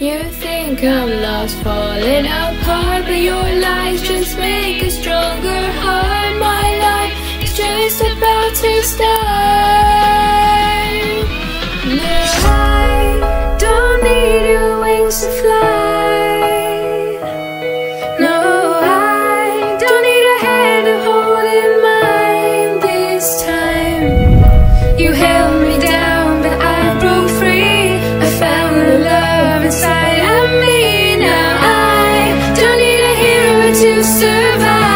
You think I'm lost, falling apart, but your lies just make a stronger heart. My life is just about to start. No, I don't need your wings to fly. To survive.